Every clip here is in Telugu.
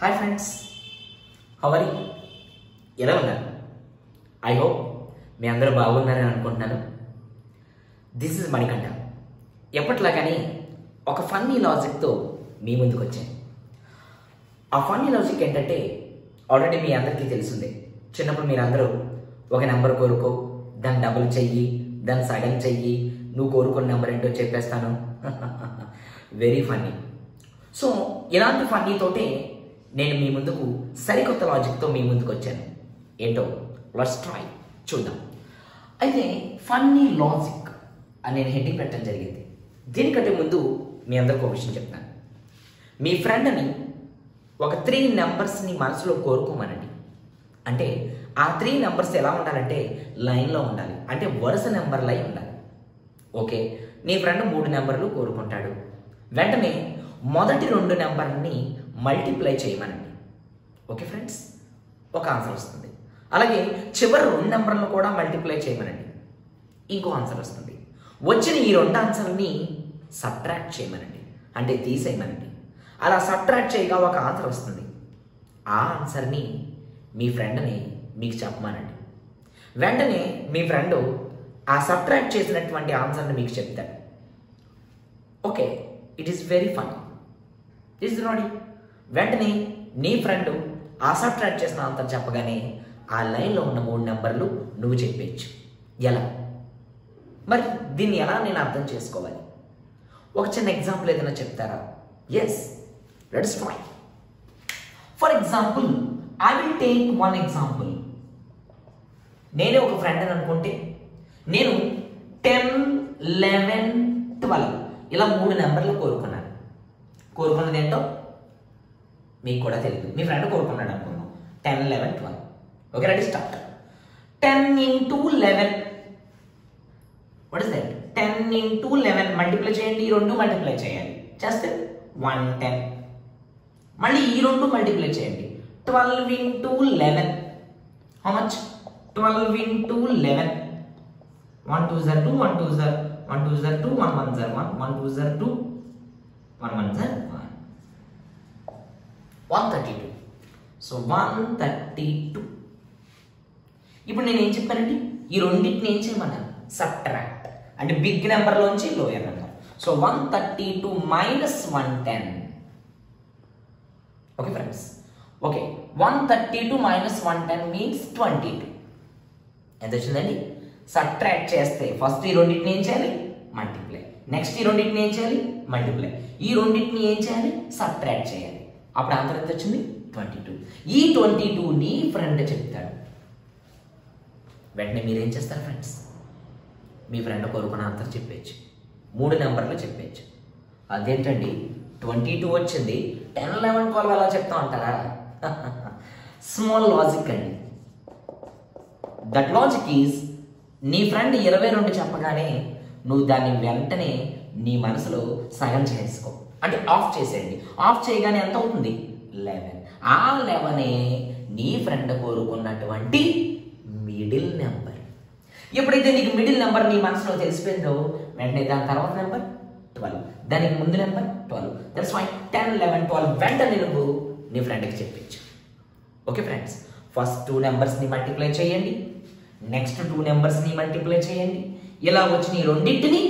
హాయ్ ఫ్రెండ్స్ హవరి ఎలా ఉన్నారు? ఐ హోప్ మీ అందరూ బాగున్నారని అనుకుంటున్నాను. దిస్ ఇస్ మణికంఠ ఎప్పట్లాగానే ఒక ఫన్నీ లాజిక్తో మీ ముందుకు వచ్చాను. ఆ ఫన్నీ లాజిక్ ఏంటంటే ఆల్రెడీ మీ అందరికీ తెలిసిందే. చిన్నప్పుడు మీరందరూ ఒక నెంబర్ కోరుకో దాన్ని డబుల్ చెయ్యి దాన్ని సగం చెయ్యి నువ్వు కోరుకున్న నెంబర్ ఏంటో చెప్పేస్తాను. వెరీ ఫన్నీ సో ఇలాంటి ఫన్నీతోటే నేను మీ ముందుకు సరికొత్త లాజిక్తో మీ ముందుకు వచ్చాను ఏంటో? లెట్స్ ట్రై చూద్దాం. అయితే ఫన్నీ లాజిక్ అని నేను హెడ్డింగ్ పెట్టడం జరిగింది. దీనికంటే ముందు మీ అందరికి ఒక విషయం చెప్తాను. మీ ఫ్రెండ్ని ఒక త్రీ నెంబర్స్ని మనసులో కోరుకోమనండి. అంటే ఆ త్రీ నెంబర్స్ ఎలా ఉండాలంటే లైన్లో ఉండాలి. అంటే వరుస నెంబర్లు అయి ఉండాలి. ఓకే? నీ ఫ్రెండ్ మూడు నెంబర్లు కోరుకుంటాడు. వెంటనే మొదటి రెండు నెంబర్ని మల్టిప్లై చేయమనండి. Okay friends? ఒక ఆన్సర్ వస్తుంది. అలాగే చివరి రెండు నెంబర్లను కూడా మల్టిప్లై చేయమనండి. ఇంకో ఆన్సర్ వస్తుంది. వచ్చిన ఈ రెండు ఆన్సర్ని సబ్ట్రాక్ట్ చేయమనండి. అంటే తీసేయమనండి. అలా సబ్ట్రాక్ట్ చేయగా ఒక ఆన్సర్ వస్తుంది. ఆ ఆన్సర్ని మీ ఫ్రెండ్ని మీకు చెప్పమనండి. వెంటనే మీ ఫ్రెండ్ ఆ సబ్ట్రాక్ట్ చేసినటువంటి ఆన్సర్ని మీకు చెప్తాడు. Okay it is very fun తీసుకురాడి రాడి వెంటనే నీ ఫ్రెండ్ ఆ ట్రాక్ చేసిన అంత చెప్పగానే ఆ లైన్లో ఉన్న మూడు నెంబర్లు నువ్వు చెప్పేయచ్చు. ఎలా? మరి దీన్ని ఎలా నేను అర్థం చేసుకోవాలి? ఒక చిన్న ఎగ్జాంపుల్ ఏదైనా చెప్తారా? Yes let's try for example I will take one example నేనే ఒక ఫ్రెండ్ అని అనుకుంటే నేను టెన్ లెవెన్ ట్వెల్వ్ ఇలా మూడు నెంబర్లు కోరుకున్నాను. కోరుకున్నది ఏంటో మీకు కూడా తెలియదు మీ ఫ్రెండ్ కోరుకున్నాడు అనుకున్నాం ten eleven twelve okay ready start ten into eleven what is that ten into eleven multiply చేయండి. ఈ రెండు మల్టిప్లై చేయాలి. చేస్తే వన్ టెన్ మళ్ళీ ఈ రెండు మల్టిప్లై చేయండి. Twelve into eleven how much twelve into eleven one two జర్ two one two జర్ వన్ టూ జర్ టూ వన్ వన్ జర్ వన్ వన్ టూ జర్ two one one జర్ one one thirty two so one thirty two ఇప్పుడు నేను ఏం చెప్పానండి? ఈ రెండింటిని ఏం చేయమన్నాను సబ్ట్రాక్ట్ అంటే big నెంబర్లోంచి lower number so one thirty two minus one ten okay friends okay one thirty two minus one ten means twenty two ఎంత వచ్చిందండి? సబ్ట్రాక్ట్ చేస్తే ఫస్ట్ ఈ రెండింటిని ఏం చేయాలి? మల్టిప్లై నెక్స్ట్ ఈ రెండింటిని ఏం చేయాలి? మల్టిప్లై ఈ రెండింటిని ఏం చేయాలి? సబ్ట్రాక్ట్ చేయాలి. అప్పుడు ఆన్సర్ ఎంత వచ్చింది? Twenty two. ఈ ట్వంటీ టూ నీ ఫ్రెండ్ చెప్తాడు. వెంటనే మీరేం చేస్తారు ఫ్రెండ్స్ మీ ఫ్రెండ్ కోరుకున్న ఆన్సర్ చెప్పేయచ్చు. మూడు నెంబర్లు చెప్పేయచ్చు. అదేంటండి? ట్వంటీ టూ వచ్చింది. టెన్ లెవెన్ ట్వెల్వ్ అలా చెప్తా ఉంటారా స్మాల్ లాజిక్ అండి. దట్ లాజిక్ ఈజ్ నీ ఫ్రెండ్ ఇరవై రెండు చెప్పగానే నువ్వు దాన్ని వెంటనే నీ మనసులో సగం చేసుకో అంటే ఆఫ్ చేసేయండి. ఆఫ్ చేయగానే ఎంత అవుతుంది? లెవెన్ ఆ లెవెనే నీ ఫ్రెండ్ కోరుకున్నటువంటి మిడిల్ నెంబర్ ఎప్పుడైతే నీకు మిడిల్ నెంబర్ నీ మనసులో తెలిసిపోయిందో వెంటనే దాని తర్వాత నెంబర్ ట్వెల్వ్ దానికి ముందు number twelve that's why ten eleven twelve వెంటనే నువ్వు నీ ఫ్రెండ్కి చెప్పించు. ఓకే ఫ్రెండ్స్ ఫస్ట్ టూ నెంబర్స్ని మల్టిప్లై చేయండి. నెక్స్ట్ టూ నెంబర్స్ని మల్టిప్లై చేయండి. ఇలా వచ్చిన ఈ రెండింటిని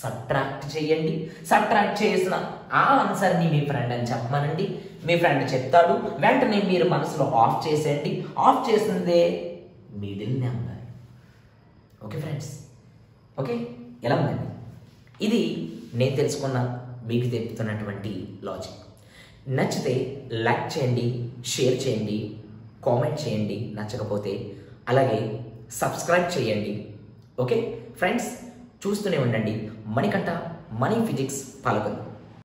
సబ్ట్రాక్ట్ చేయండి. సబ్ట్రాక్ట్ చేసిన ఆ ఆన్సర్ని మీ ఫ్రెండ్ అని చెప్పమనండి. మీ ఫ్రెండ్ చెప్తాడు. వెంటనే మీరు మనసులో ఆఫ్ చేసేయండి. ఆఫ్ చేసిందే middle number okay friends okay ఎలా ఉందండి? ఇది నేను తెలుసుకున్న మీకు తెలుపుతున్నటువంటి లాజిక్ నచ్చితే లైక్ చేయండి షేర్ చేయండి కామెంట్ చేయండి నచ్చకపోతే అలాగే సబ్స్క్రైబ్ చేయండి. ఓకే ఫ్రెండ్స్ చూస్తూనే ఉండండి. మణికంఠ మనీ ఫిజిక్స్ పాల్గొని